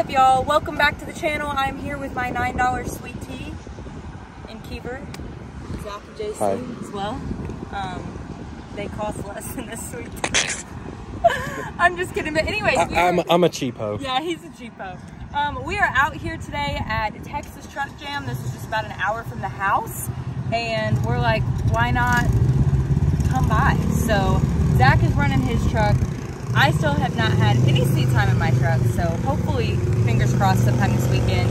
up y'all? Welcome back to the channel. I'm here with my $9 sweet tea in Kiever. Zach and JC Hi. as well. Um, they cost less than this sweet tea. I'm just kidding, but anyways. I, I'm, I'm a cheapo. yeah, he's a cheapo. Um, we are out here today at Texas Truck Jam. This is just about an hour from the house. And we're like, why not come by? So Zach is running his truck. I still have not had any seat time in my truck. So hopefully, fingers crossed, sometime this weekend.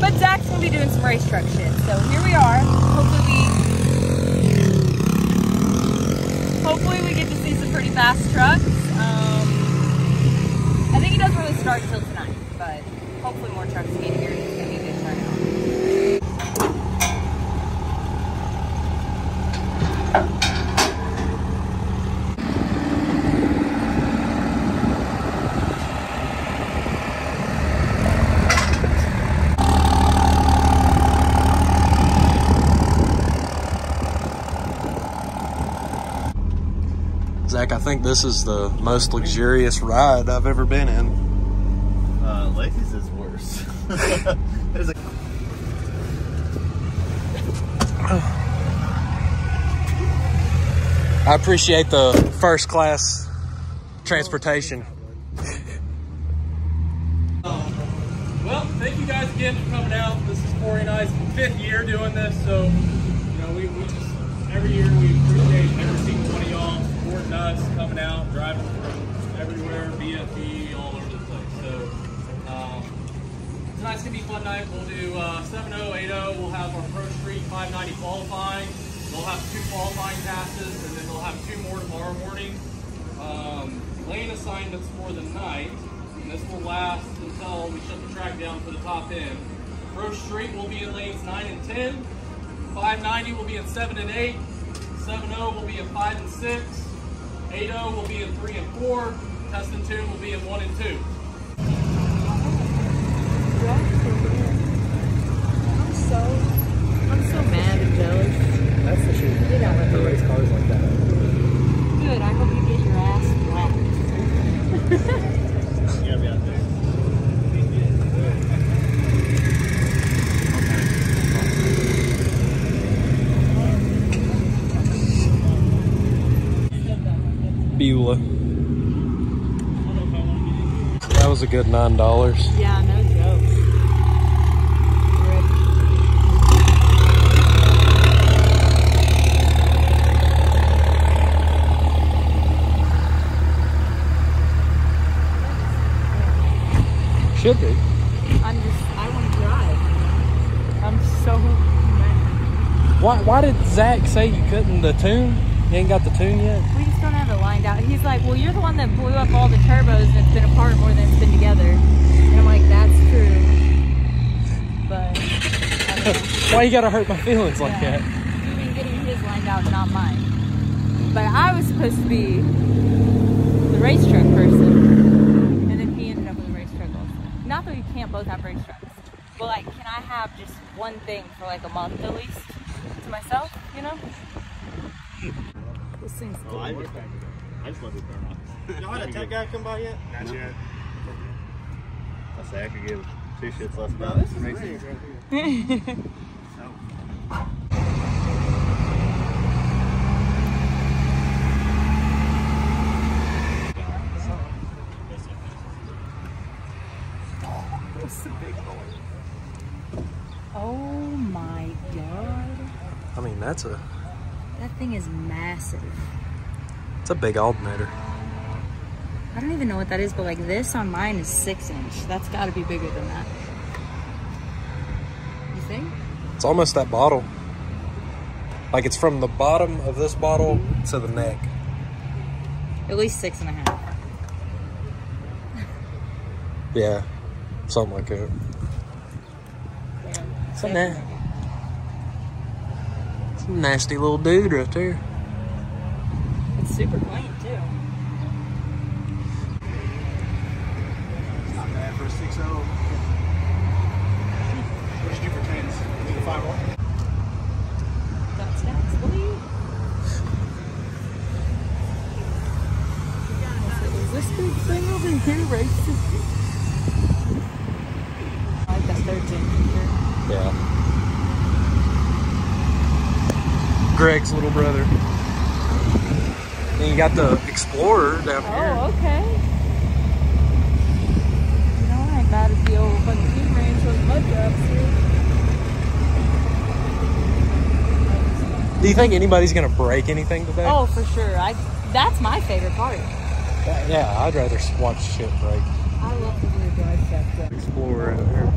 But Zach's gonna be doing some race truck shit. So here we are. Hopefully we, hopefully we get to see some pretty fast trucks. Um, I think he doesn't really start until tonight, but hopefully more trucks get here. It's gonna be a good turnout. Zach, I think this is the most luxurious ride I've ever been in. Uh, Lacey's is worse. There's a I appreciate the first class transportation. Tonight's gonna be a fun night. We'll do uh, 7-0, 8-0. We'll have our Pro Street 590 qualifying. We'll have two qualifying passes, and then we'll have two more tomorrow morning. Um, lane assignments for the night, and this will last until we shut the track down for the top end. Pro Street will be in lanes 9 and 10. 590 will be in 7 and 8. 7-0 will be in 5 and 6. 8-0 will be in 3 and 4. Test and Tune will be in 1 and 2. I'm so, I'm so mad and jealous. That's the shit. Get out of race cars like that. Good. I hope you get your ass whacked. yeah, be out there. Beulah. That was a good nine dollars. Yeah, no joke. Should be. I'm just, I want to drive. I'm so mad. Why? Why did Zach say you couldn't the tune? You ain't got the tune yet. We just don't have it lined out. He's like, well, you're the one that blew up all the turbos and it's been apart more than it's been together. And I'm like, that's true. But. Why you gotta hurt my feelings like Yeah. that? You've been getting his lined out, not mine. But I was supposed to be the race truck person. And then he ended up with a race truck also. Not that we can't both have race trucks. But like, can I have just one thing for like a month at least to myself, you know? This thing's Oh, I just, I just love it burn off. Y'all had a tech guy come by yet? Not yet. I say I could give two shits less about this racing. Oh my god. I mean, that's a That thing is massive. it's a big alternator. I don't even know what that is, but like this on mine is six inch. That's gotta be bigger than that. You think? It's almost that bottle. Like it's from the bottom of this bottle to the neck. At least six and a half. Yeah, something like that. It's a, na- it's a nasty little dude right there. It's super clean too. Not bad for a 6 0. What did you do for trains? Did you five one? Got stats, believe. Is this big thing over here racing? Greg's little brother. And you got the Explorer down oh, here. Oh, okay. You know, I ain't mad at the old fucking team range those mud jobs. Do you think anybody's gonna break anything today? Oh, for sure. I that's my favorite part. yeah, I'd rather watch shit break. I love the rear drive shaft. Explorer out here.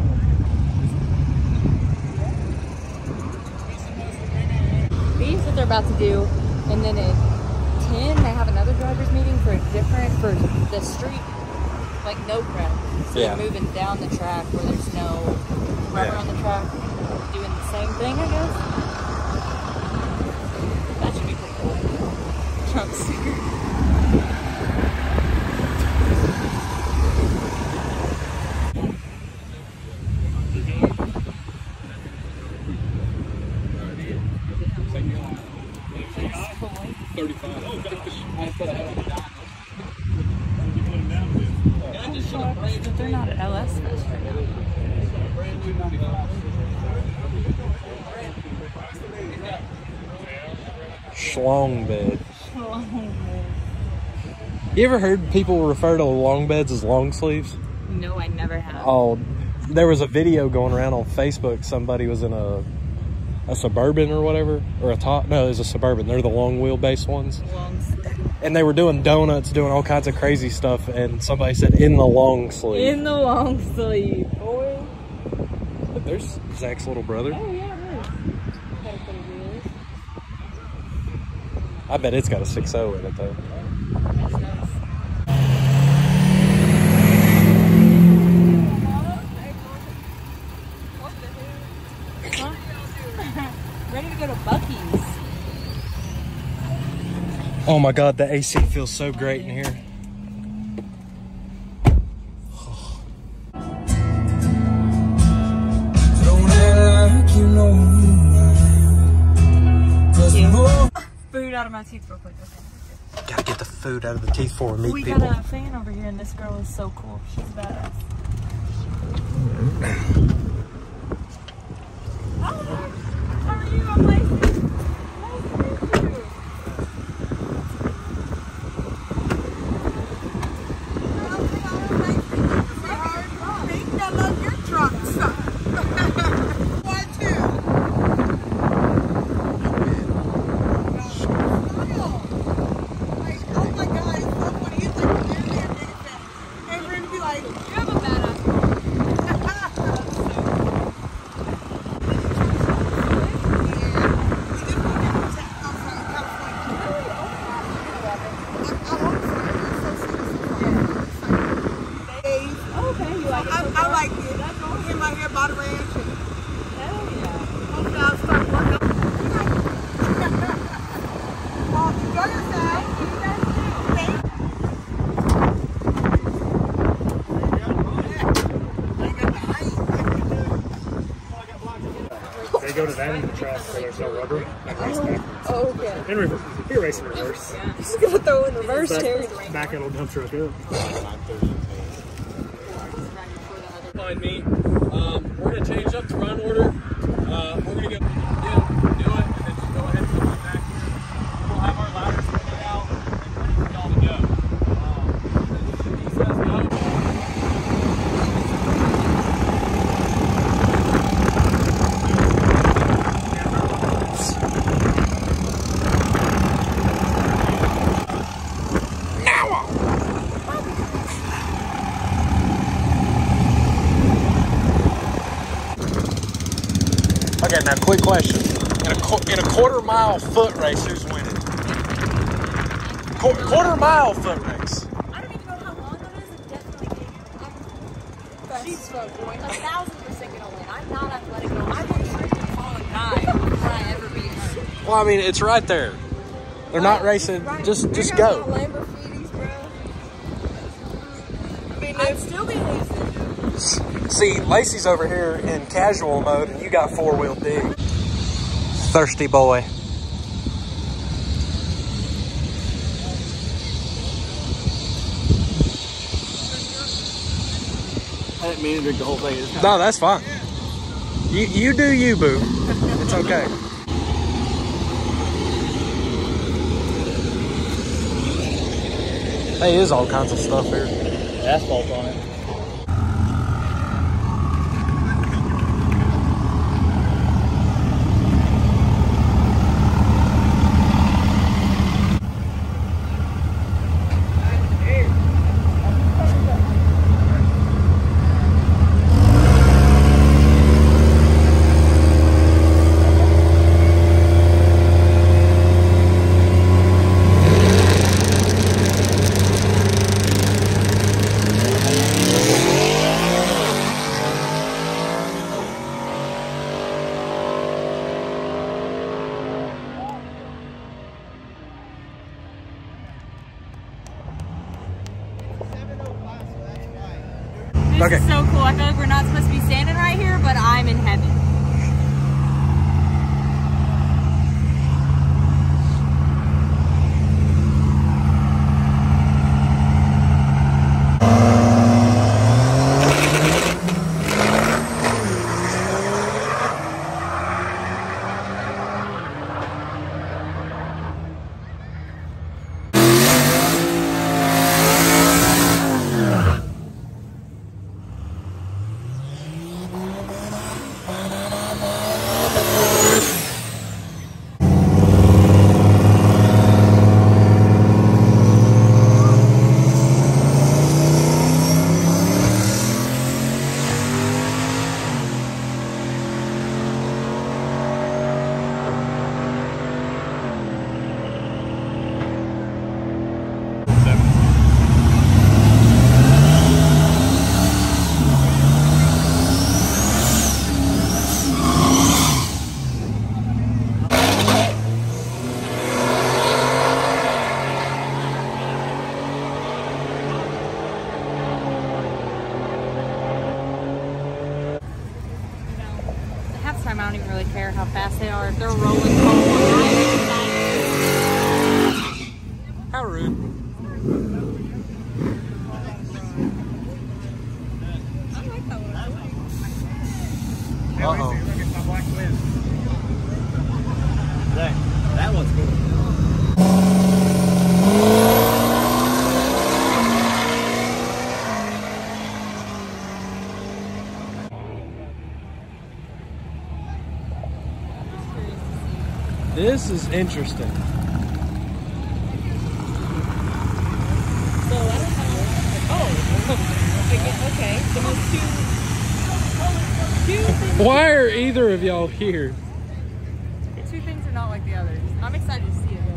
These what they're about to do, and then at ten they have another drivers meeting for a different for the street, like no prep. So Yeah. they're moving down the track where there's no rubber Yeah. on the track, doing the same thing, I guess. That should be pretty cool. Trump sticker. But they're not at LS Fest right now. Schlong bed. You ever heard people refer to long beds as long sleeves? No, I never have. Oh, there was a video going around on Facebook. Somebody was in a a suburban or whatever, or a top. No, it was a suburban. They're the long wheelbase ones, and they were doing donuts, doing all kinds of crazy stuff. And somebody said in the long sleeve. in the long sleeve, boy. There's Zach's little brother. Oh yeah, it is. Got a pretty wheels. I bet it's got a 6.0 in it though. That's nice. Huh? Ready to go to Buc-ee's. Oh my god, the AC feels so great in here. Don't act like you know who I am. 'Cause more Food out of my teeth real quick. Okay. Gotta get the food out of the teeth for we meet We people. got a fan over here, and this girl is so cool. She's badass. Hello. How are you? I'm Lacey. Nice to meet you. You have a badass Okay, you like it so I, I far? like it. I'm in my hair by the ranch. and Hell yeah. Hopefully I'll start working. well, enjoy yourself. They go to that end of the track where there's no rubber and race back. Oh, okay. In reverse. You're racing reverse. Just gonna throw in reverse Back, territory. back it'll dump truck up. Find me. Um, we're gonna change up the run order. Uh, we're gonna go in, do it, and then just go ahead and come back here. We'll have our ladders figured out and ready for y'all to go. Um, he says go. Okay, now quick question. In a, in a quarter mile foot race, who's winning? Qu- quarter mile foot race. I don't even know how long that is. It definitely gave She's a thousand percent gonna win. I'm not athletic at all. I will trip and fall and die before I ever beat her. Well, I mean, it's right there. They're not racing. Just, just go. Lamborghinis, bro. I mean, I'd still be losing. See, Lacey's over here in casual mode and you got four-wheel D. Thirsty boy. I didn't mean to drink the whole thing. No, that's fine. You, you do you, boo. It's okay. There is all kinds of stuff here. Asphalt on it. Fast they are. They're rolling home, How rude. Uh-oh. That, that one's cool. This is interesting. Oh, okay. The most two, two, Why are either of y'all here? two things are not like the others. I'm excited to see it though.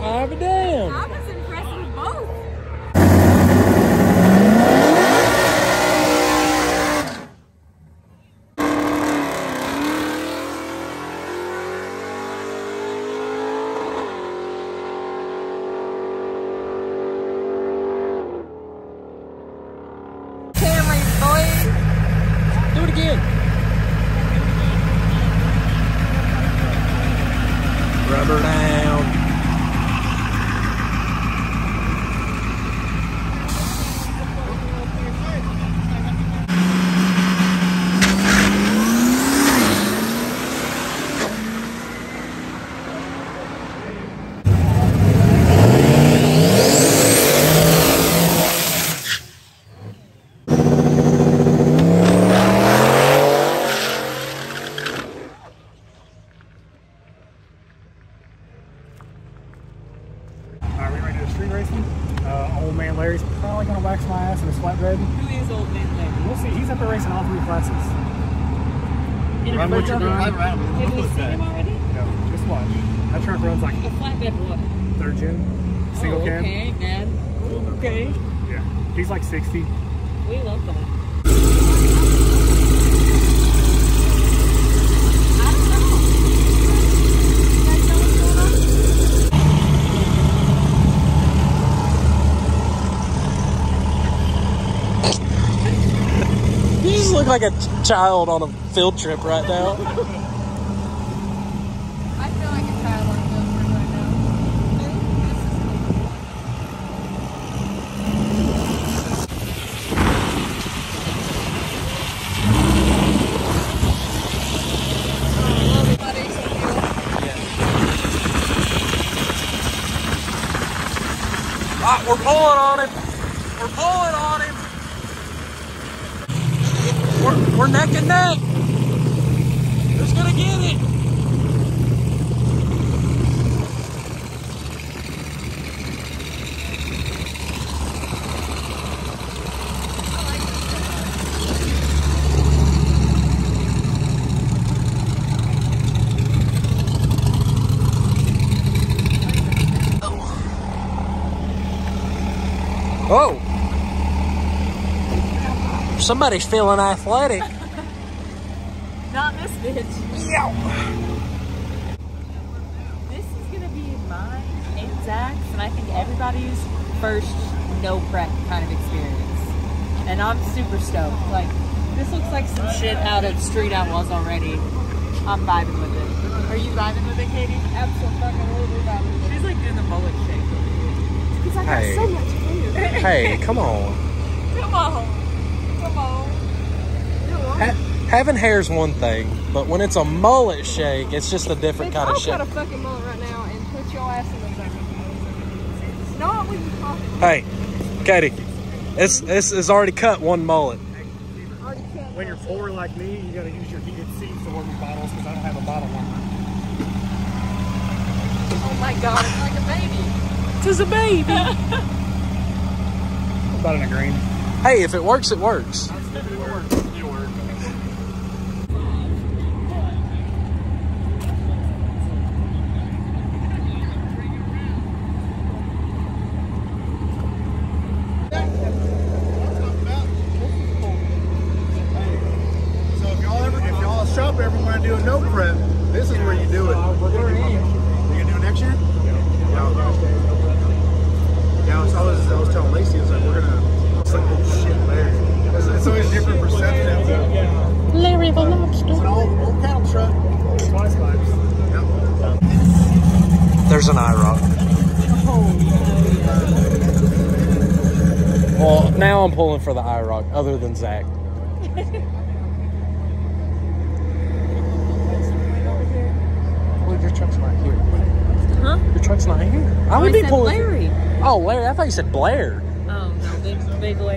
I'll be damned. I was impressed with both. Camry, boy. Do it again. Rubber down. Alright, we ready to do street racing? Uh, old man Larry's probably gonna wax my ass in his flatbed. Who is old man Larry? We'll see. He's up there racing all three classes. Run what you're doing. Right around. Have we seen him already? No, just watch. That truck runs like A flatbed what? third gen, single oh, cab. okay, Dad. Okay. Yeah, he's like 60. We love that. You just look like a child on a field trip right now. I feel like a child on a field trip right now. Ah, we're pulling on him. We're pulling on him. We're, we're neck and neck. Who's gonna get it? Oh. Somebody's feeling athletic. Not this bitch. This is gonna be mine and Zach's, and I think everybody's first no prep kind of experience. And I'm super stoked. Like, this looks like some shit out of Street Outlaws already. I'm vibing with it. Are you vibing with it, Katie? Absolutely vibing with it. She's like doing the mullet shake. Because I got Hey. so much hair. Hey, come on. Come on. Come on. Ha- having hair's one thing, but when it's a mullet shake, it's just a different kind of I'll shake. cut a fucking mullet right now and put your ass in the fucking Not when you talking. Hey, Katie, it's, it's, it's already cut one mullet. Already cut. When you're poor like me, you gotta use your heated seats to warm your bottles because I don't have a bottle warmer. Oh my god, it's like a baby. It's a baby. About in a green. Hey, if it works, it works. So if y'all ever, if y'all shop ever want to do a no prep, this is where you do it. You gonna do it next year? Yeah. Yeah, I was, I was, I was telling Lacey, I was like, we're gonna. It's like, oh shit, Larry. It's, it's always different perceptions. Larry the lobster. It's an old, old cattle truck. Twice lives. Yep. There's an IROC. Well, now I'm pulling for the IROC, other than Zach. well, your truck's not here. Huh? Your truck's not here. I I would be said pulling. Larry. Oh, Larry. I thought you said Blair. Oh no, big big Larry.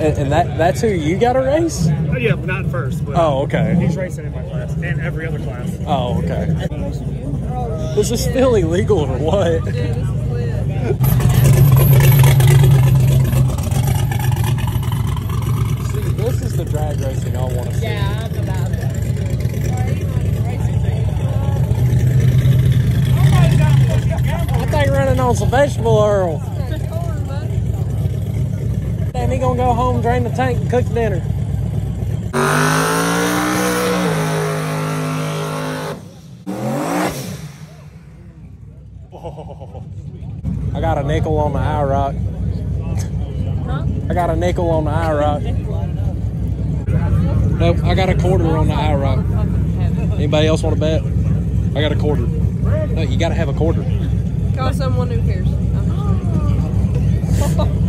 Yeah. And, and that that's who you got to race? Oh, yeah, but not first. But Oh, okay. He's racing in my class and every other class. Oh, okay. This is this still illegal or what? See, this is the drag racing I want to see. Yeah, I'm about it. I think running on some vegetable oil. Then he gonna go home, drain the tank, and cook dinner. I got a nickel on the IROC. I got a nickel on the IROC. Nope, I got a quarter on the IROC. Anybody else want to bet? I got a quarter. No, you gotta have a quarter. Call someone who cares.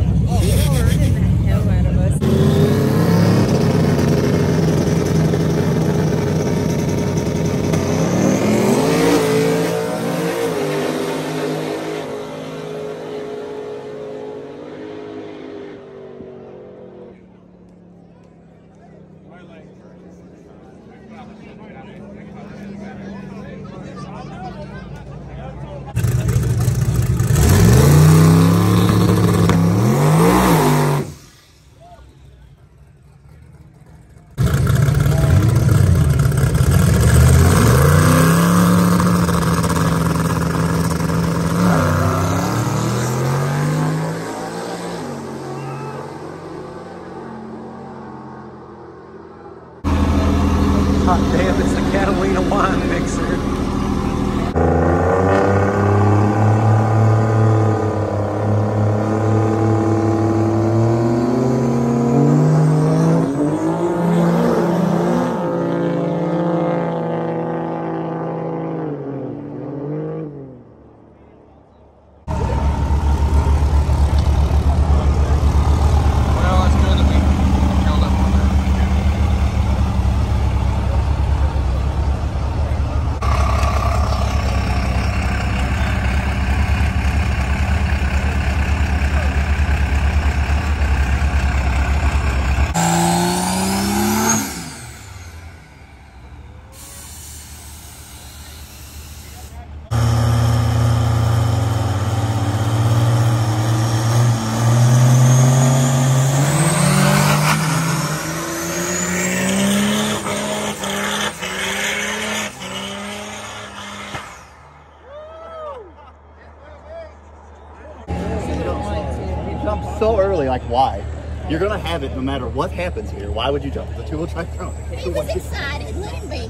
You're gonna have it no matter what happens here. Why would you jump? The a two-wheel drive truck. He was excited. Let him be.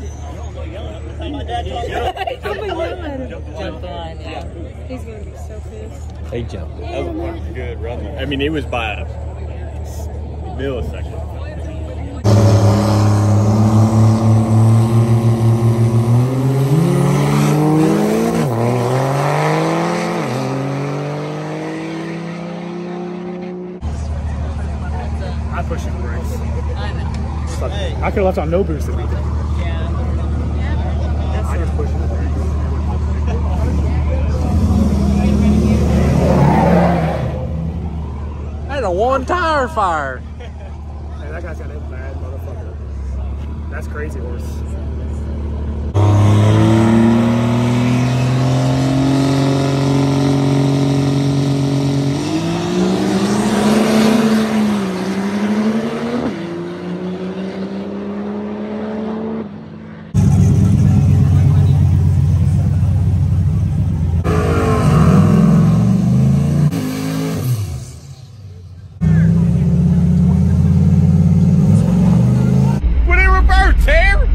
Jump the line, yeah. He's gonna be so pissed. They jumped it. That was a good run. I mean, it was by a millisecond. I pushed the brakes. I know. Fuck. I could have left on no boost if. Yeah. I just pushed the brakes. Had a one tire fire. Hey, that guy's got a bad motherfucker. That's crazy horse. When it reverse, Tim!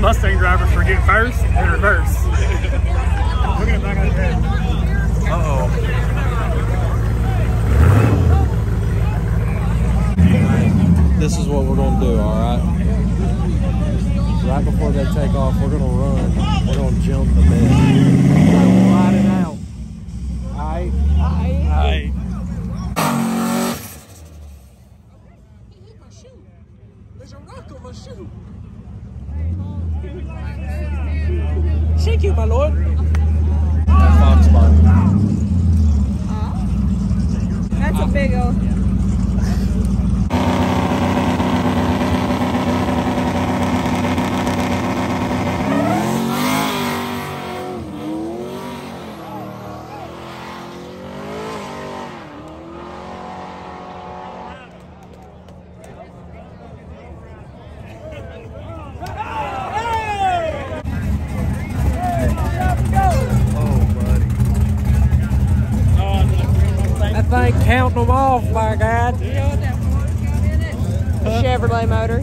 Mustang driver forget first and reverse. Look at the back of his head. Uh-oh. This is what we're gonna do, alright? Right before they take off, we're gonna run. We're gonna jump the bed. Ride it out. Alright? Alright. There's a rock on my shoe. Thank you, my lord. Fox spot. That's a big old. That counting them off, by God. Chevrolet motor.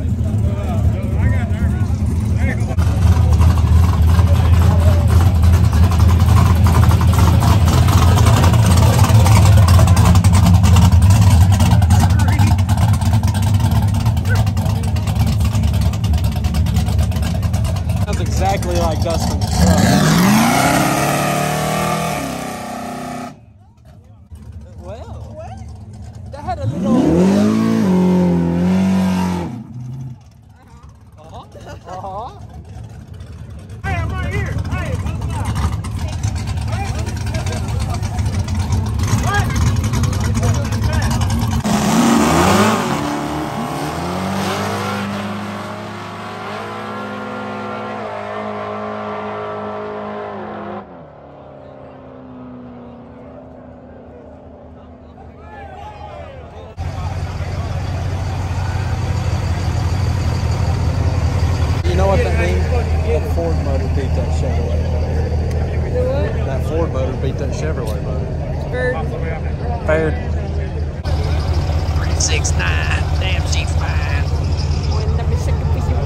That's exactly like Dustin's truck. Well, that had a little. Uh-huh. Uh-huh. Hey, I'm right here. Hey, what's up? what that means? The Ford motor beat that Chevrolet motor. Do what? That Ford motor beat that Chevrolet motor. Bird. Fair. Six nine, damn she's fine. When let me take a piece of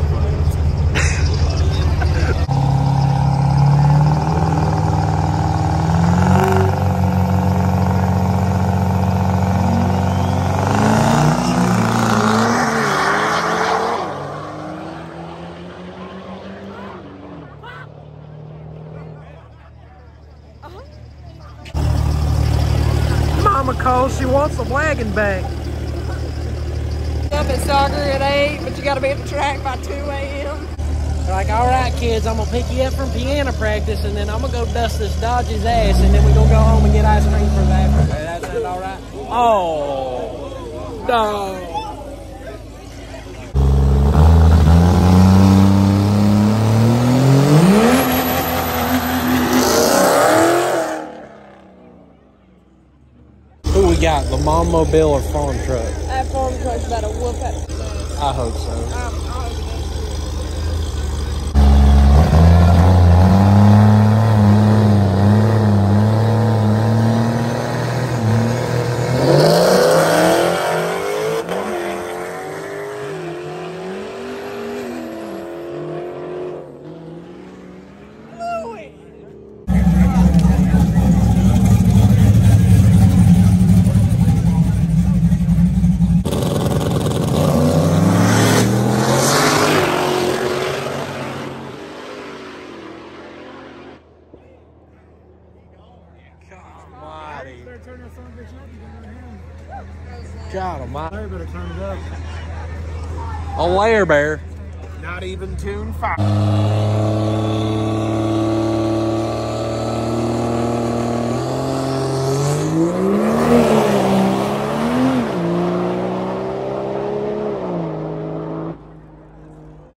Mama calls, she wants a wagon back. Up at soccer at 8, but you gotta be at the track by 2 a.m. Like, all right, kids, I'm gonna pick you up from piano practice, and then I'm gonna go dust this Dodge's ass, and then we're gonna go home and get ice cream for the after. That sound all right? Oh, no. Who we got? The mom mobile or farm truck? That farm truck's about to whoop. I hope so. Um, I hope it is. Almighty. Better turn that son of a bitch up. You can run him. God almighty. Larry better turn it up. A layer bear. Not even tune five.